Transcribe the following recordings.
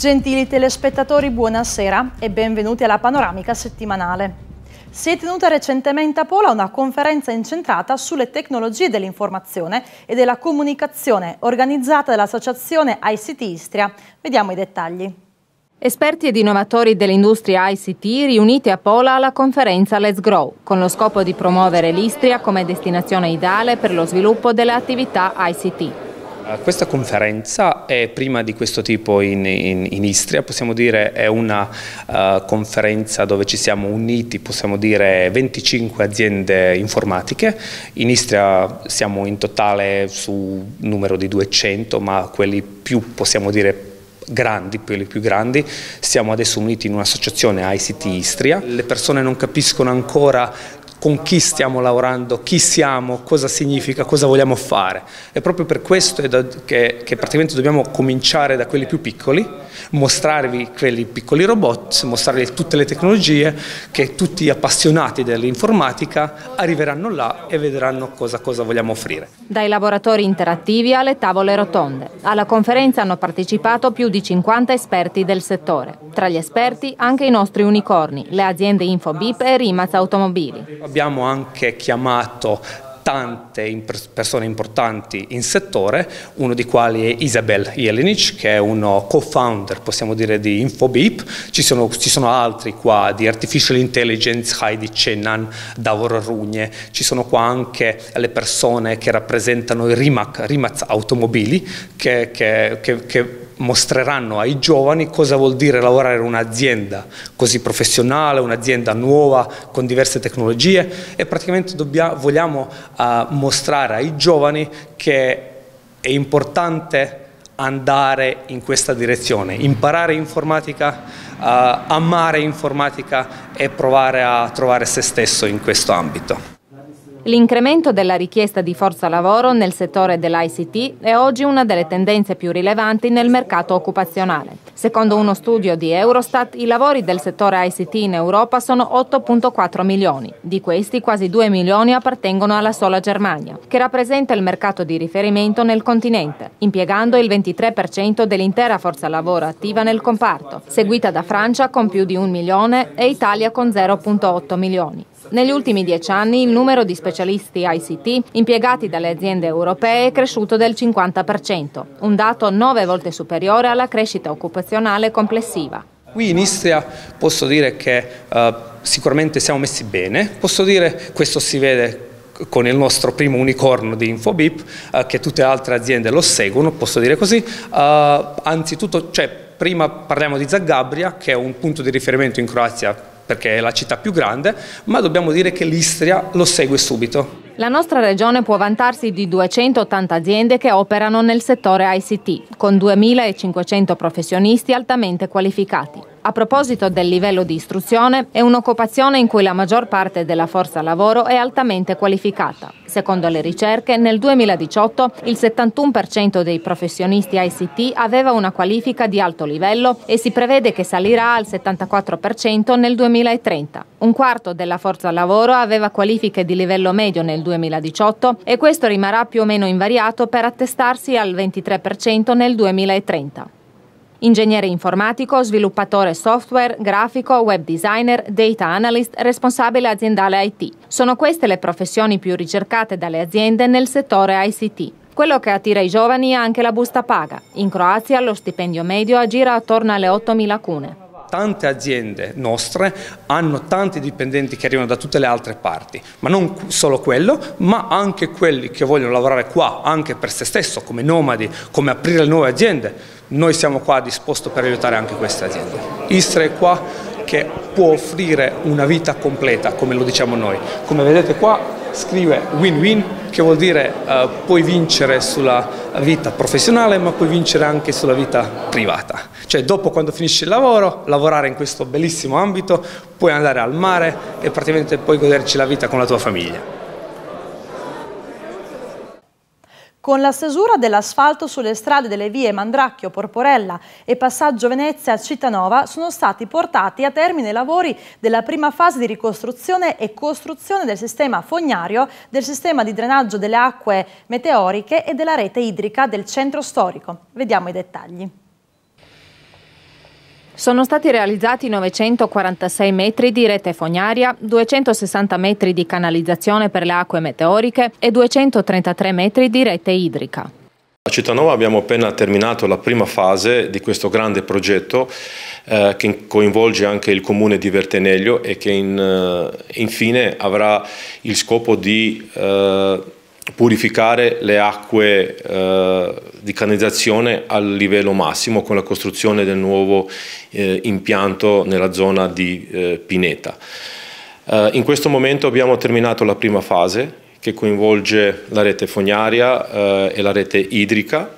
Gentili telespettatori, buonasera e benvenuti alla panoramica settimanale. Si è tenuta recentemente a Pola una conferenza incentrata sulle tecnologie dell'informazione e della comunicazione organizzata dall'associazione ICT Istria. Vediamo i dettagli. Esperti ed innovatori dell'industria ICT riuniti a Pola alla conferenza Let's Grow, con lo scopo di promuovere l'Istria come destinazione ideale per lo sviluppo delle attività ICT. Eh, questa conferenza è prima di questo tipo in, in, in Istria, possiamo dire è una uh, conferenza dove ci siamo uniti, possiamo dire 25 aziende informatiche, in Istria siamo in totale su numero di 200 ma quelli più possiamo dire grandi, quelli più grandi, siamo adesso uniti in un'associazione ICT Istria, le persone non capiscono ancora con chi stiamo lavorando, chi siamo, cosa significa, cosa vogliamo fare. E proprio per questo che, che praticamente dobbiamo cominciare da quelli più piccoli, mostrarvi quelli piccoli robot, mostrarvi tutte le tecnologie, che tutti gli appassionati dell'informatica arriveranno là e vedranno cosa, cosa vogliamo offrire. Dai laboratori interattivi alle tavole rotonde. Alla conferenza hanno partecipato più di 50 esperti del settore. Tra gli esperti anche i nostri unicorni, le aziende Infobip e Rimaz Automobili. Abbiamo anche chiamato tante persone importanti in settore, uno di quali è Isabel Jelenic, che è uno co-founder, possiamo dire, di Infobip, ci sono, ci sono, altri qua di Artificial Intelligence, Heidi Cennan, Davor Rugne, ci sono qua anche le persone che rappresentano i Rimac, Rimac Automobili, che, che, che, che mostreranno ai giovani cosa vuol dire lavorare in un'azienda così professionale, un'azienda nuova con diverse tecnologie e praticamente dobbiamo, vogliamo uh, mostrare ai giovani che è importante andare in questa direzione, imparare informatica, uh, amare informatica e provare a trovare se stesso in questo ambito. L'incremento della richiesta di forza lavoro nel settore dell'ICT è oggi una delle tendenze più rilevanti nel mercato occupazionale. Secondo uno studio di Eurostat, i lavori del settore ICT in Europa sono 8.4 milioni. Di questi quasi 2 milioni appartengono alla sola Germania, che rappresenta il mercato di riferimento nel continente, impiegando il 23% dell'intera forza lavoro attiva nel comparto, seguita da Francia con più di un milione e Italia con 0.8 milioni. Negli ultimi dieci anni il numero di specialisti ICT impiegati dalle aziende europee è cresciuto del 50%, un dato nove volte superiore alla crescita occupazionale complessiva. Qui in Istria posso dire che uh, sicuramente siamo messi bene, posso dire, questo si vede con il nostro primo unicorno di Infobip, uh, che tutte le altre aziende lo seguono, posso dire così, uh, anzitutto, cioè, prima parliamo di Zagabria, che è un punto di riferimento in Croazia perché è la città più grande, ma dobbiamo dire che l'Istria lo segue subito. La nostra regione può vantarsi di 280 aziende che operano nel settore ICT, con 2.500 professionisti altamente qualificati. A proposito del livello di istruzione, è un'occupazione in cui la maggior parte della forza lavoro è altamente qualificata. Secondo le ricerche, nel 2018 il 71% dei professionisti ICT aveva una qualifica di alto livello e si prevede che salirà al 74% nel 2030. Un quarto della forza lavoro aveva qualifiche di livello medio nel 2018 e questo rimarrà più o meno invariato per attestarsi al 23% nel 2030. Ingegnere informatico, sviluppatore software, grafico, web designer, data analyst, responsabile aziendale IT. Sono queste le professioni più ricercate dalle aziende nel settore ICT. Quello che attira i giovani è anche la busta paga. In Croazia lo stipendio medio aggira attorno alle 8.000 cune tante aziende nostre hanno tanti dipendenti che arrivano da tutte le altre parti, ma non solo quello, ma anche quelli che vogliono lavorare qua anche per se stesso, come nomadi, come aprire nuove aziende. Noi siamo qua disposti per aiutare anche queste aziende. Istra è qua che può offrire una vita completa, come lo diciamo noi. Come vedete qua scrive win-win, che vuol dire uh, puoi vincere sulla vita professionale, ma puoi vincere anche sulla vita privata. Cioè dopo quando finisci il lavoro, lavorare in questo bellissimo ambito, puoi andare al mare e praticamente puoi goderci la vita con la tua famiglia. Con la stesura dell'asfalto sulle strade delle vie Mandracchio, Porporella e Passaggio Venezia a Cittànova sono stati portati a termine i lavori della prima fase di ricostruzione e costruzione del sistema fognario, del sistema di drenaggio delle acque meteoriche e della rete idrica del centro storico. Vediamo i dettagli. Sono stati realizzati 946 metri di rete fognaria, 260 metri di canalizzazione per le acque meteoriche e 233 metri di rete idrica. A Cittadinova abbiamo appena terminato la prima fase di questo grande progetto eh, che coinvolge anche il comune di Verteneglio e che in, eh, infine avrà il scopo di eh, purificare le acque eh, di canalizzazione al livello massimo con la costruzione del nuovo eh, impianto nella zona di eh, Pineta. Eh, in questo momento abbiamo terminato la prima fase che coinvolge la rete fognaria eh, e la rete idrica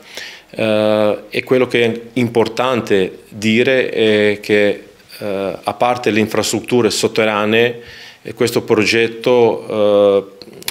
e quello che è importante dire è che a parte le infrastrutture sotterranee questo progetto eh,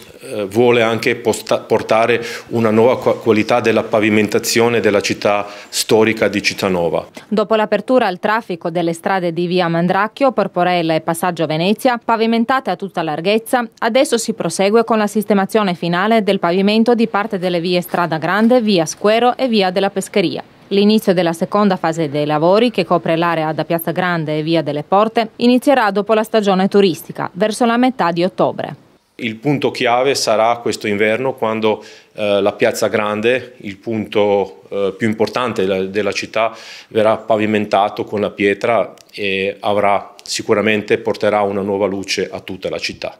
vuole anche portare una nuova qualità della pavimentazione della città storica di Cittànova. Dopo l'apertura al traffico delle strade di via Mandracchio, Porporella e Passaggio Venezia, pavimentate a tutta larghezza, adesso si prosegue con la sistemazione finale del pavimento di parte delle vie Strada Grande, via Squero e via della Pescheria. L'inizio della seconda fase dei lavori, che copre l'area da Piazza Grande e via delle Porte, inizierà dopo la stagione turistica, verso la metà di ottobre. Il punto chiave sarà questo inverno quando eh, la Piazza Grande, il punto eh, più importante della, della, città, verrà pavimentato con la pietra e avrà, sicuramente porterà una nuova luce a tutta la città.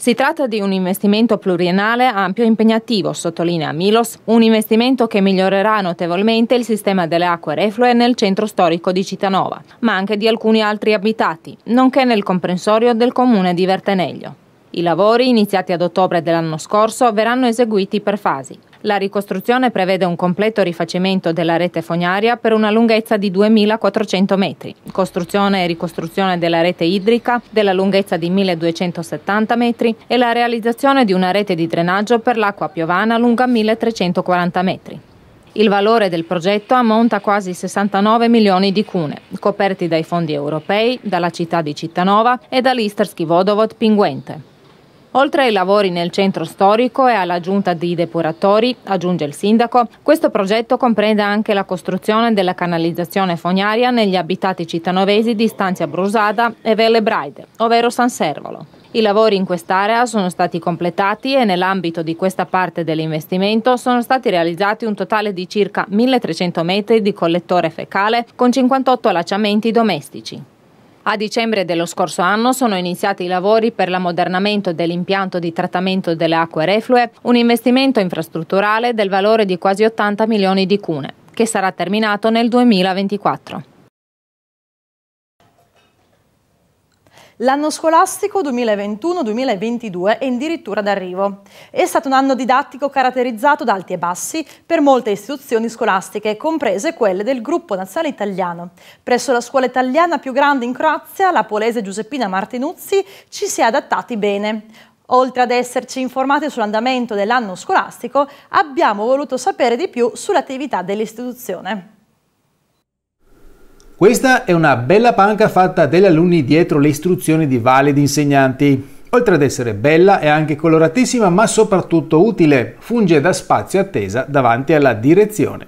Si tratta di un investimento pluriennale ampio e impegnativo, sottolinea Milos, un investimento che migliorerà notevolmente il sistema delle acque reflue nel centro storico di Cittànova, ma anche di alcuni altri abitati, nonché nel comprensorio del comune di Verteneglio. I lavori, iniziati ad ottobre dell'anno scorso, verranno eseguiti per fasi. La ricostruzione prevede un completo rifacimento della rete fognaria per una lunghezza di 2.400 metri, costruzione e ricostruzione della rete idrica della lunghezza di 1.270 metri e la realizzazione di una rete di drenaggio per l'acqua piovana lunga 1.340 metri. Il valore del progetto ammonta a quasi 69 milioni di cune, coperti dai fondi europei, dalla città di Cittanova e dall'Isterski Vodovod Pinguente. Oltre ai lavori nel centro storico e alla giunta di depuratori, aggiunge il sindaco, questo progetto comprende anche la costruzione della canalizzazione fognaria negli abitati cittanovesi di Stanzia Brusada e Velle Braide, ovvero San Servolo. I lavori in quest'area sono stati completati e nell'ambito di questa parte dell'investimento sono stati realizzati un totale di circa 1300 metri di collettore fecale con 58 allacciamenti domestici. A dicembre dello scorso anno sono iniziati i lavori per l'ammodernamento dell'impianto di trattamento delle acque reflue, un investimento infrastrutturale del valore di quasi 80 milioni di cune, che sarà terminato nel 2024. L'anno scolastico 2021-2022 è addirittura d'arrivo. È stato un anno didattico caratterizzato da alti e bassi per molte istituzioni scolastiche, comprese quelle del gruppo nazionale italiano. Presso la scuola italiana più grande in Croazia, la polese Giuseppina Martinuzzi, ci si è adattati bene. Oltre ad esserci informati sull'andamento dell'anno scolastico, abbiamo voluto sapere di più sull'attività dell'istituzione. Questa è una bella panca fatta dagli alunni dietro le istruzioni di validi insegnanti. Oltre ad essere bella è anche coloratissima ma soprattutto utile, funge da spazio attesa davanti alla direzione.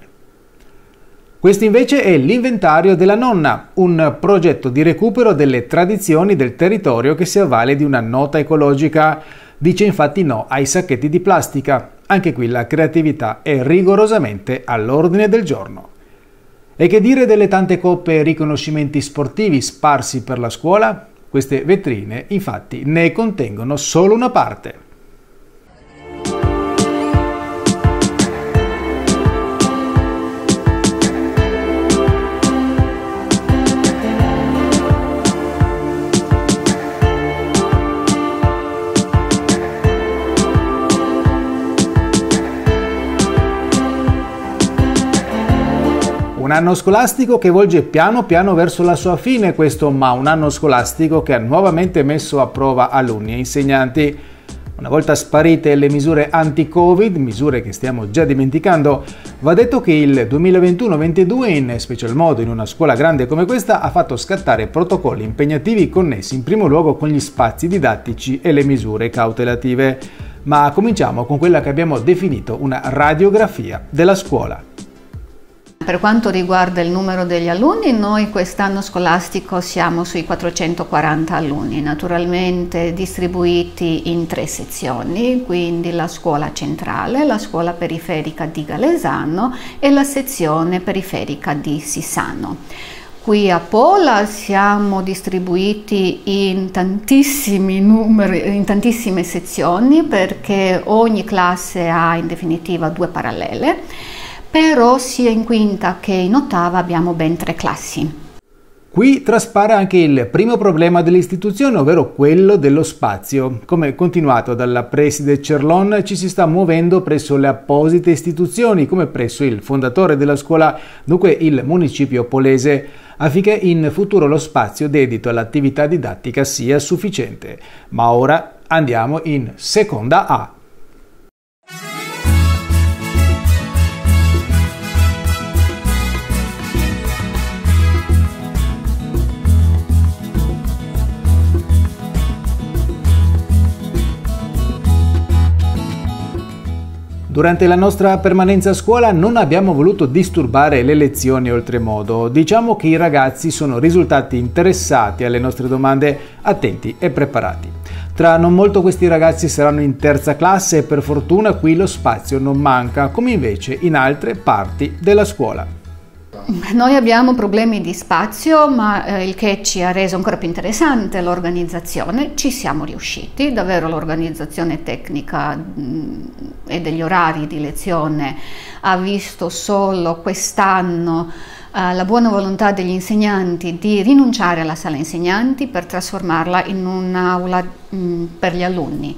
Questo invece è l'inventario della nonna, un progetto di recupero delle tradizioni del territorio che si avvale di una nota ecologica. Dice infatti no ai sacchetti di plastica. Anche qui la creatività è rigorosamente all'ordine del giorno. E che dire delle tante coppe e riconoscimenti sportivi sparsi per la scuola? Queste vetrine infatti ne contengono solo una parte. Anno scolastico che volge piano piano verso la sua fine questo, ma un anno scolastico che ha nuovamente messo a prova alunni e insegnanti. Una volta sparite le misure anti-Covid, misure che stiamo già dimenticando, va detto che il 2021-22, in special modo in una scuola grande come questa, ha fatto scattare protocolli impegnativi connessi in primo luogo con gli spazi didattici e le misure cautelative. Ma cominciamo con quella che abbiamo definito una radiografia della scuola. Per quanto riguarda il numero degli alunni, noi quest'anno scolastico siamo sui 440 alunni, naturalmente distribuiti in tre sezioni, quindi la scuola centrale, la scuola periferica di Galesano e la sezione periferica di Sissano. Qui a Pola siamo distribuiti in, numeri, in tantissime sezioni perché ogni classe ha in definitiva due parallele però sia in quinta che in ottava abbiamo ben tre classi. Qui traspare anche il primo problema dell'istituzione, ovvero quello dello spazio. Come continuato dalla preside Cerlon, ci si sta muovendo presso le apposite istituzioni, come presso il fondatore della scuola, dunque il municipio polese, affinché in futuro lo spazio dedito all'attività didattica sia sufficiente. Ma ora andiamo in seconda A. Durante la nostra permanenza a scuola non abbiamo voluto disturbare le lezioni oltremodo. Diciamo che i ragazzi sono risultati interessati alle nostre domande, attenti e preparati. Tra non molto questi ragazzi saranno in terza classe e per fortuna qui lo spazio non manca, come invece in altre parti della scuola. Noi abbiamo problemi di spazio, ma eh, il che ci ha reso ancora più interessante l'organizzazione. Ci siamo riusciti, davvero l'organizzazione tecnica mh, mm, e degli orari di lezione ha visto solo quest'anno eh, la buona volontà degli insegnanti di rinunciare alla sala insegnanti per trasformarla in un'aula mm, per gli alunni.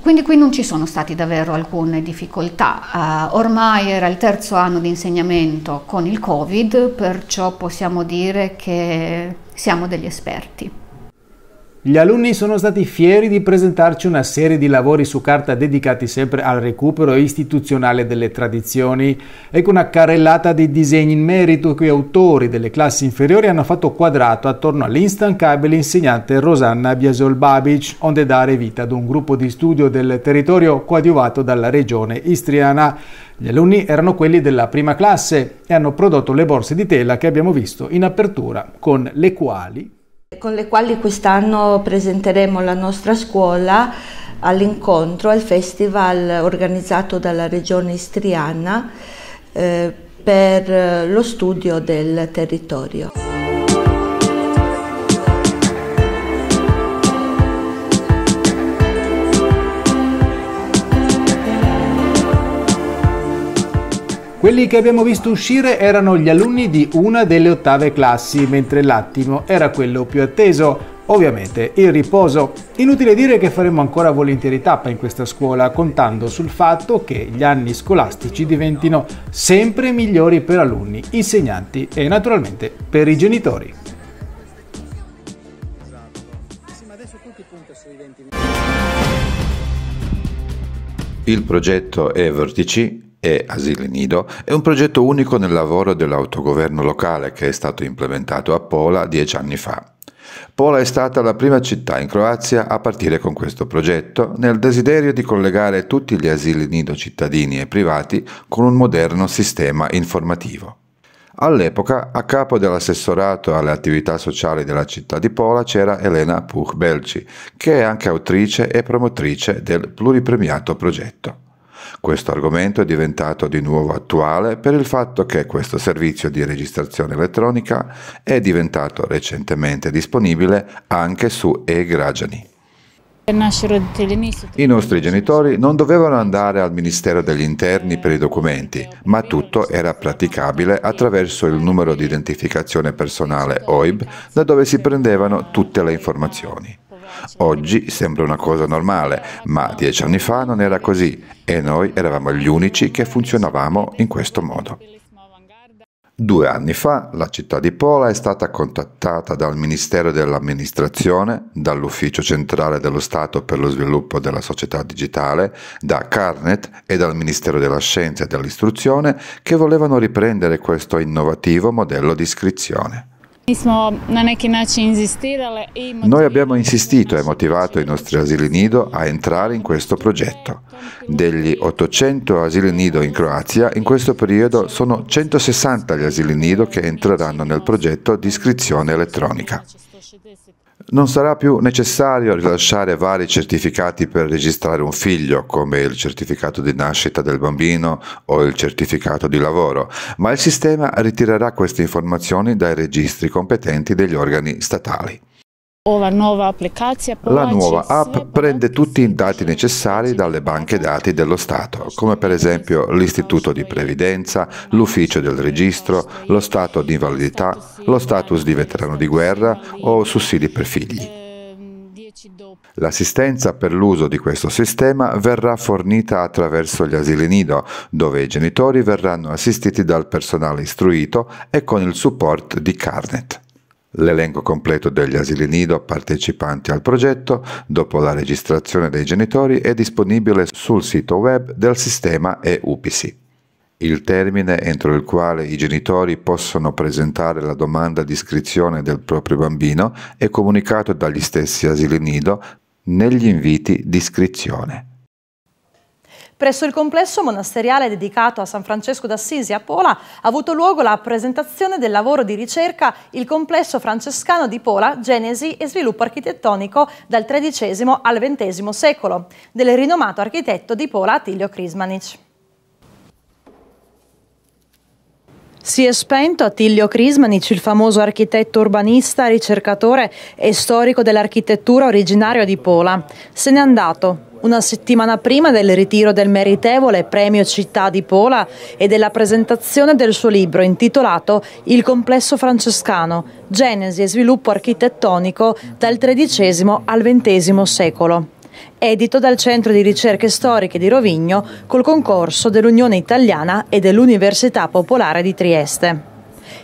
Quindi qui non ci sono state davvero alcune difficoltà. Uh, ormai era il terzo anno di insegnamento con il Covid, perciò possiamo dire che siamo degli esperti. Gli alunni sono stati fieri di presentarci una serie di lavori su carta dedicati sempre al recupero istituzionale delle tradizioni e con una carrellata di disegni in merito cui autori delle classi inferiori hanno fatto quadrato attorno all'instancabile insegnante Rosanna Biasol Babic, onde dare vita ad un gruppo di studio del territorio coadiuvato dalla regione istriana. Gli alunni erano quelli della prima classe e hanno prodotto le borse di tela che abbiamo visto in apertura, con le quali con le quali quest'anno presenteremo la nostra scuola all'incontro al festival organizzato dalla regione istriana eh, per lo studio del territorio. Quelli che abbiamo visto uscire erano gli alunni di una delle ottave classi, mentre l'attimo era quello più atteso, ovviamente il riposo. Inutile dire che faremo ancora volentieri tappa in questa scuola, contando sul fatto che gli anni scolastici diventino sempre migliori per alunni, insegnanti e naturalmente per i genitori. Il progetto è Vertici e Asili Nido è un progetto unico nel lavoro dell'autogoverno locale che è stato implementato a Pola dieci anni fa. Pola è stata la prima città in Croazia a partire con questo progetto nel desiderio di collegare tutti gli asili nido cittadini e privati con un moderno sistema informativo. All'epoca, a capo dell'assessorato alle attività sociali della città di Pola c'era Elena Puch-Belci, che è anche autrice e promotrice del pluripremiato progetto. Questo argomento è diventato di nuovo attuale per il fatto che questo servizio di registrazione elettronica è diventato recentemente disponibile anche su e-Gradiani. I nostri genitori non dovevano andare al Ministero degli Interni per i documenti, ma tutto era praticabile attraverso il numero di identificazione personale OIB da dove si prendevano tutte le informazioni. Oggi sembra una cosa normale, ma dieci anni fa non era così e noi eravamo gli unici che funzionavamo in questo modo. Due anni fa la città di Pola è stata contattata dal Ministero dell'Amministrazione, dall'Ufficio Centrale dello Stato per lo Sviluppo della Società Digitale, da Carnet e dal Ministero della Scienza e dell'Istruzione che volevano riprendere questo innovativo modello di iscrizione. Noi abbiamo insistito e motivato i nostri asili nido a entrare in questo progetto. Degli 800 asili nido in Croazia, in questo periodo sono 160 gli asili nido che entreranno nel progetto di iscrizione elettronica. Non sarà più necessario rilasciare vari certificati per registrare un figlio, come il certificato di nascita del bambino o il certificato di lavoro, ma il sistema ritirerà queste informazioni dai registri competenti degli organi statali. La nuova app prende tutti i dati necessari dalle banche dati dello Stato, come per esempio l'Istituto di Previdenza, l'Ufficio del Registro, lo stato di invalidità, lo status di veterano di guerra o sussidi per figli. L'assistenza per l'uso di questo sistema verrà fornita attraverso gli asili nido, dove i genitori verranno assistiti dal personale istruito e con il supporto di Carnet. L'elenco completo degli asili nido partecipanti al progetto, dopo la registrazione dei genitori, è disponibile sul sito web del sistema EUPC. Il termine entro il quale i genitori possono presentare la domanda di iscrizione del proprio bambino è comunicato dagli stessi asili nido negli inviti di iscrizione. Presso il complesso monasteriale dedicato a San Francesco d'Assisi a Pola ha avuto luogo la presentazione del lavoro di ricerca Il complesso francescano di Pola, genesi e sviluppo architettonico dal XIII al XX secolo, del rinomato architetto di Pola Attilio Crismanic. Si è spento Attilio Crismanic, il famoso architetto urbanista, ricercatore e storico dell'architettura originario di Pola. Se n'è andato una settimana prima del ritiro del meritevole Premio Città di Pola e della presentazione del suo libro intitolato Il complesso francescano, genesi e sviluppo architettonico dal XIII al XX secolo edito dal Centro di Ricerche Storiche di Rovigno col concorso dell'Unione Italiana e dell'Università Popolare di Trieste.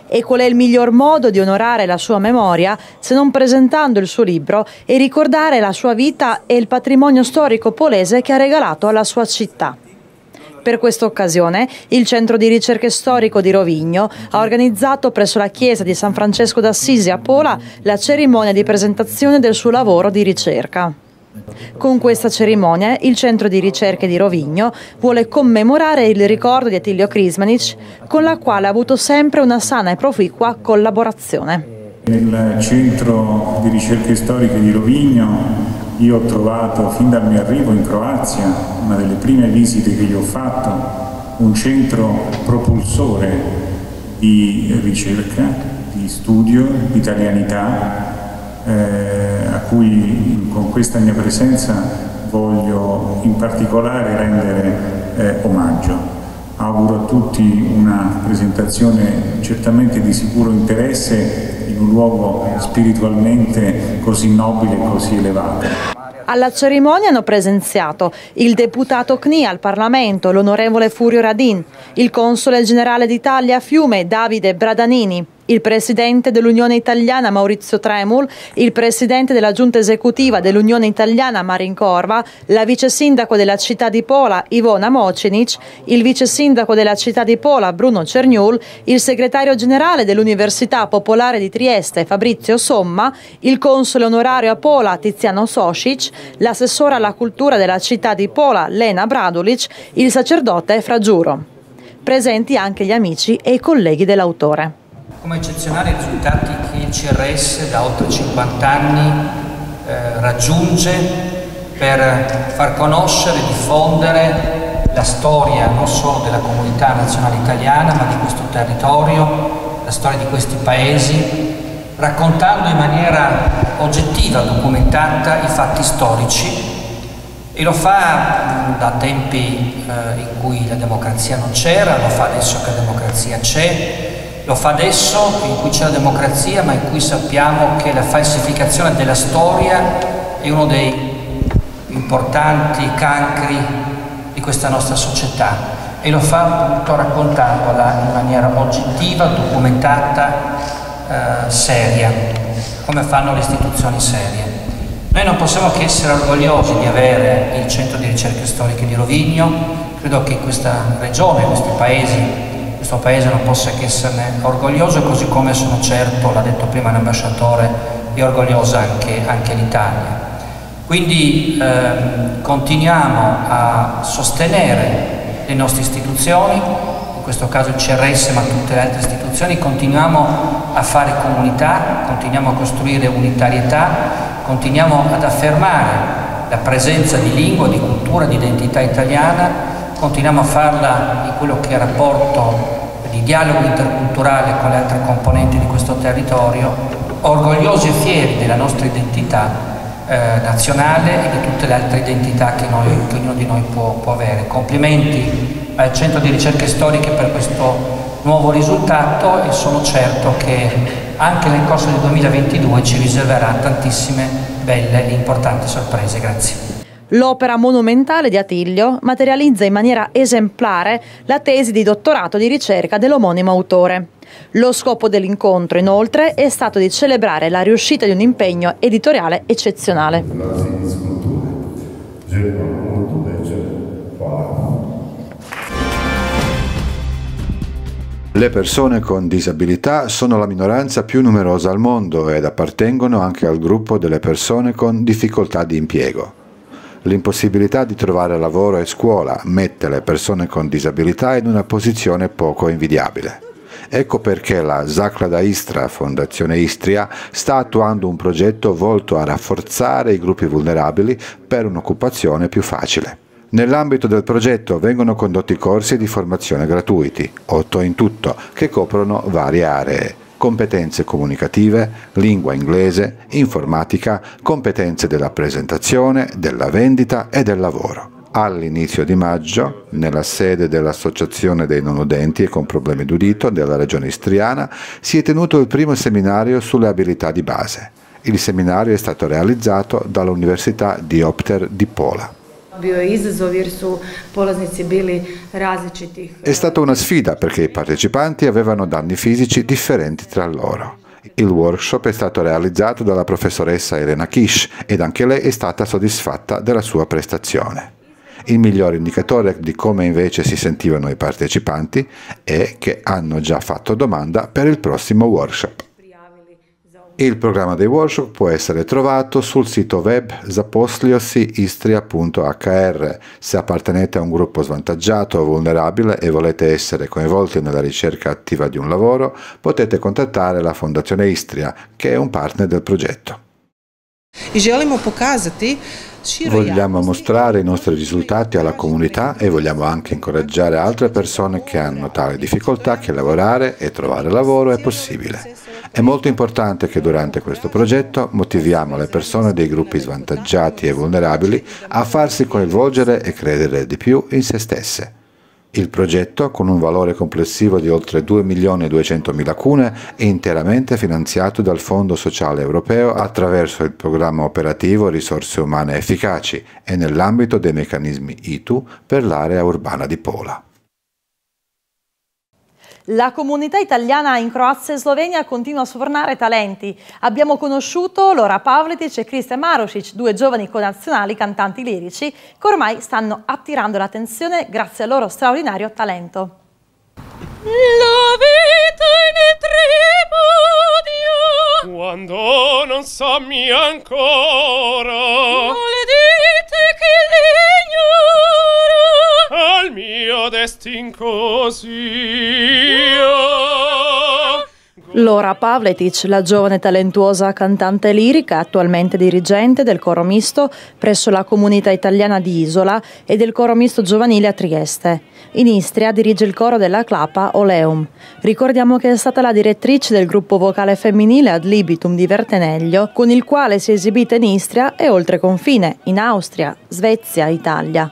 E qual è il miglior modo di onorare la sua memoria se non presentando il suo libro e ricordare la sua vita e il patrimonio storico polese che ha regalato alla sua città? Per questa occasione, il Centro di Ricerche Storico di Rovigno ha organizzato presso la chiesa di San Francesco d'Assisi a Pola la cerimonia di presentazione del suo lavoro di ricerca. Con questa cerimonia il Centro di Ricerche di Rovigno vuole commemorare il ricordo di Attilio Crismanic, con la quale ha avuto sempre una sana e proficua collaborazione. Nel Centro di Ricerche Storiche di Rovigno io ho trovato fin dal mio arrivo in Croazia, una delle prime visite che io ho fatto, un centro propulsore di ricerca, di studio, di italianità, eh, a cui con questa mia presenza voglio in particolare rendere eh, omaggio. Auguro a tutti una presentazione certamente di sicuro interesse in un luogo spiritualmente così nobile e così elevato. Alla cerimonia hanno presenziato il deputato CNI al Parlamento, l'onorevole Furio Radin, il console generale d'Italia a Fiume, Davide Bradanini, il presidente dell'Unione Italiana Maurizio Tremul, il presidente della giunta esecutiva dell'Unione Italiana Marin Corva, la vice sindaco della città di Pola Ivona Mocinic, il vice sindaco della città di Pola Bruno Cerniul, il segretario generale dell'Università Popolare di Trieste Fabrizio Somma, il console onorario a Pola Tiziano Sosic, l'assessore alla cultura della città di Pola Lena Bradulic, il sacerdote Fra Giuro. Presenti anche gli amici e i colleghi dell'autore come eccezionali risultati che il CRS da oltre 50 anni eh, raggiunge per far conoscere e diffondere la storia non solo della comunità nazionale italiana ma di questo territorio, la storia di questi paesi, raccontando in maniera oggettiva, documentata i fatti storici. E lo fa da tempi eh, in cui la democrazia non c'era, lo fa adesso che la democrazia c'è, lo fa adesso in cui c'è la democrazia, ma in cui sappiamo che la falsificazione della storia è uno dei importanti cancri di questa nostra società e lo fa appunto raccontandola in maniera oggettiva, documentata, eh, seria, come fanno le istituzioni serie. Noi non possiamo che essere orgogliosi di avere il Centro di Ricerche Storiche di Rovigno, credo che questa regione, questi paesi, questo Paese non possa che esserne orgoglioso, così come sono certo, l'ha detto prima l'ambasciatore, è orgogliosa anche, anche l'Italia. Quindi ehm, continuiamo a sostenere le nostre istituzioni, in questo caso il CRS ma tutte le altre istituzioni, continuiamo a fare comunità, continuiamo a costruire unitarietà, continuiamo ad affermare la presenza di lingua, di cultura, di identità italiana, continuiamo a farla in quello che è il rapporto di dialogo interculturale con le altre componenti di questo territorio, orgogliosi e fieri della nostra identità eh, nazionale e di tutte le altre identità che, noi, che ognuno di noi può, può, avere. Complimenti al Centro di Ricerche Storiche per questo nuovo risultato e sono certo che anche nel corso del 2022 ci riserverà tantissime belle e importanti sorprese. Grazie. L'opera monumentale di Attilio materializza in maniera esemplare la tesi di dottorato di ricerca dell'omonimo autore. Lo scopo dell'incontro, inoltre, è stato di celebrare la riuscita di un impegno editoriale eccezionale. Le persone con disabilità sono la minoranza più numerosa al mondo ed appartengono anche al gruppo delle persone con difficoltà di impiego. L'impossibilità di trovare lavoro e scuola mette le persone con disabilità in una posizione poco invidiabile. Ecco perché la Zaklada Istra, Fondazione Istria, sta attuando un progetto volto a rafforzare i gruppi vulnerabili per un'occupazione più facile. Nell'ambito del progetto vengono condotti corsi di formazione gratuiti, otto in tutto, che coprono varie aree competenze comunicative, lingua inglese, informatica, competenze della presentazione, della vendita e del lavoro all'inizio di maggio, nella sede dell'Associazione dei non udenti e con problemi d'udito della regione istriana, si è tenuto il primo seminario sulle abilità di base. Il seminario è stato realizzato dall'Università di Opter di Pola. È stata una sfida perché i partecipanti avevano danni fisici differenti tra loro. Il workshop è stato realizzato dalla professoressa Elena Kish ed anche lei è stata soddisfatta della sua prestazione. Il miglior indicatore di come invece si sentivano i partecipanti è che hanno già fatto domanda per il prossimo workshop. Il programma dei workshop può essere trovato sul sito web zaposliosi-istria.hr. Se appartenete a un gruppo svantaggiato o vulnerabile e volete essere coinvolti nella ricerca attiva di un lavoro, potete contattare la Fondazione Istria, che è un partner del progetto. I želimo pokazati Vogliamo mostrare i nostri risultati alla comunità e vogliamo anche incoraggiare altre persone che hanno tale difficoltà che lavorare e trovare lavoro è possibile. È molto importante che durante questo progetto motiviamo le persone dei gruppi svantaggiati e vulnerabili a farsi coinvolgere e credere di più in se stesse. Il progetto, con un valore complessivo di oltre 2 milioni e 200 mila cune, è interamente finanziato dal Fondo Sociale Europeo attraverso il programma operativo Risorse Umane Efficaci e nell'ambito dei meccanismi ITU per l'area urbana di Pola. La comunità italiana in Croazia e Slovenia continua a sfornare talenti. Abbiamo conosciuto Lora Pavletic e Kriste Marusic, due giovani connazionali cantanti lirici che ormai stanno attirando l'attenzione grazie al loro straordinario talento. La vita in tripudio Quando non sammi ancora Maledite che l'ignora Al mio destin così Laura Pavletic, la giovane talentuosa cantante lirica, attualmente dirigente del coro misto presso la comunità italiana di Isola e del coro misto giovanile a Trieste. In Istria dirige il coro della Clapa Oleum. Ricordiamo che è stata la direttrice del gruppo vocale femminile Ad Libitum di Verteneglio, con il quale si è esibita in Istria e oltre confine, in Austria, Svezia, Italia.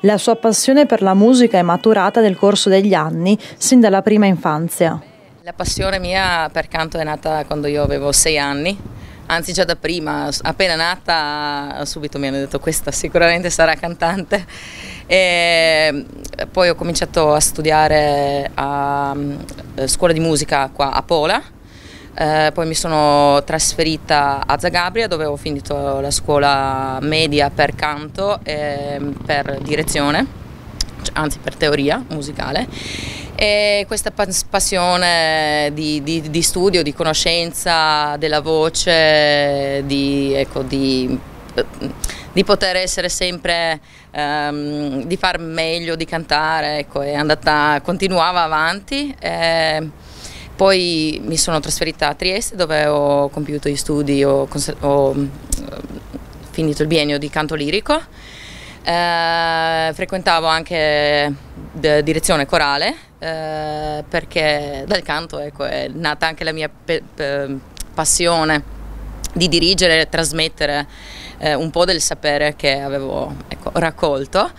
La sua passione per la musica è maturata nel corso degli anni, sin dalla prima infanzia. La passione mia per canto è nata quando io avevo sei anni, anzi già da prima, appena nata subito mi hanno detto questa sicuramente sarà cantante. E poi ho cominciato a studiare a eh, scuola di musica qua a Pola, eh, poi mi sono trasferita a Zagabria dove ho finito la scuola media per canto e per direzione, anzi per teoria musicale e questa passione di, di, di studio, di conoscenza della voce, di, ecco, di, di poter essere sempre, um, di far meglio, di cantare, ecco, è andata, continuava avanti. Poi mi sono trasferita a Trieste dove ho compiuto gli studi, ho, ho finito il biennio di canto lirico. Eh, frequentavo anche direzione corale eh, perché dal canto ecco, è nata anche la mia passione di dirigere e trasmettere eh, un po' del sapere che avevo ecco, raccolto.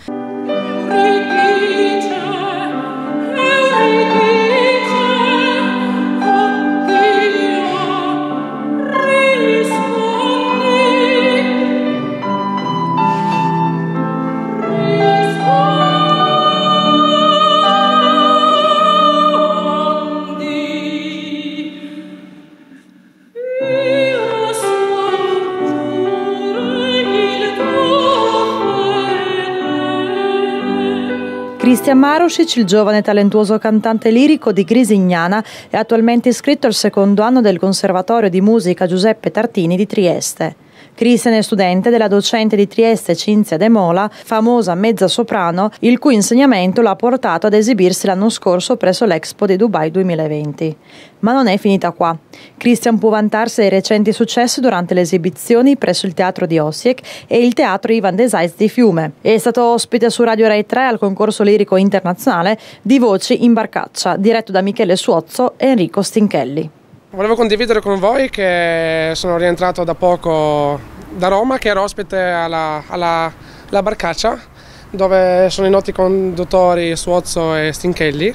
Cristian Marusic, il giovane e talentuoso cantante lirico di Grisignana, è attualmente iscritto al secondo anno del Conservatorio di Musica Giuseppe Tartini di Trieste. Cristian è studente della docente di Trieste Cinzia De Mola, famosa mezza soprano, il cui insegnamento l'ha portato ad esibirsi l'anno scorso presso l'Expo di Dubai 2020. Ma non è finita qua. Cristian può vantarsi dei recenti successi durante le esibizioni presso il teatro di Osijek e il teatro Ivan Desais di Fiume. È stato ospite su Radio Rai 3 al concorso lirico internazionale di Voci in Barcaccia, diretto da Michele Suozzo e Enrico Stinchelli. Volevo condividere con voi che sono rientrato da poco da Roma, che ero ospite alla, alla, alla Barcaccia, dove sono i noti conduttori Suozzo e Stinchelli,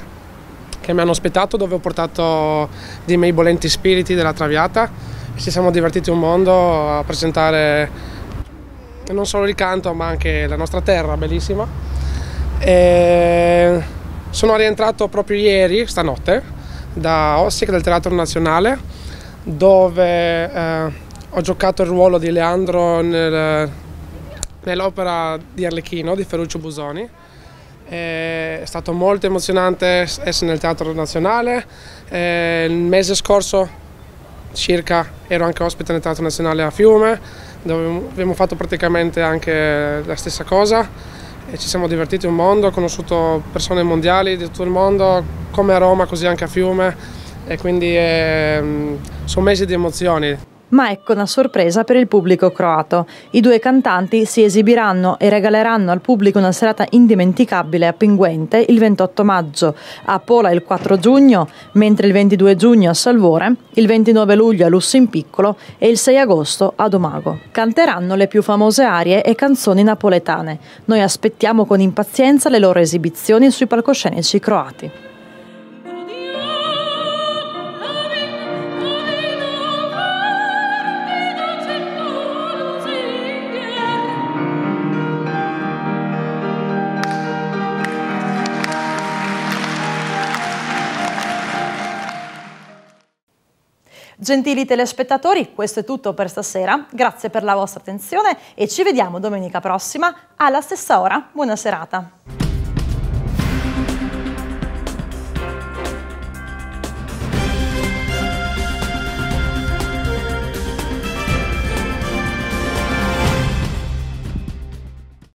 che mi hanno ospitato, dove ho portato dei miei bolenti spiriti della Traviata ci siamo divertiti un mondo a presentare non solo il canto, ma anche la nostra terra, bellissima. E sono rientrato proprio ieri, stanotte, da Osijek, del Teatro Nazionale, dove eh, ho giocato il ruolo di Leandro nel, nell'opera di Arlecchino di Ferruccio Busoni. È stato molto emozionante essere nel Teatro Nazionale. E il mese scorso circa ero anche ospite nel Teatro Nazionale a Fiume, dove abbiamo fatto praticamente anche la stessa cosa ci siamo divertiti un mondo, ho conosciuto persone mondiali di tutto il mondo, come a Roma così anche a Fiume. E quindi eh, sono mesi di emozioni ma ecco una sorpresa per il pubblico croato. I due cantanti si esibiranno e regaleranno al pubblico una serata indimenticabile a Pinguente il 28 maggio, a Pola il 4 giugno, mentre il 22 giugno a Salvore, il 29 luglio a Lusso in Piccolo e il 6 agosto a Domago. Canteranno le più famose arie e canzoni napoletane. Noi aspettiamo con impazienza le loro esibizioni sui palcoscenici croati. Gentili telespettatori, questo è tutto per stasera. Grazie per la vostra attenzione e ci vediamo domenica prossima alla stessa ora. Buona serata.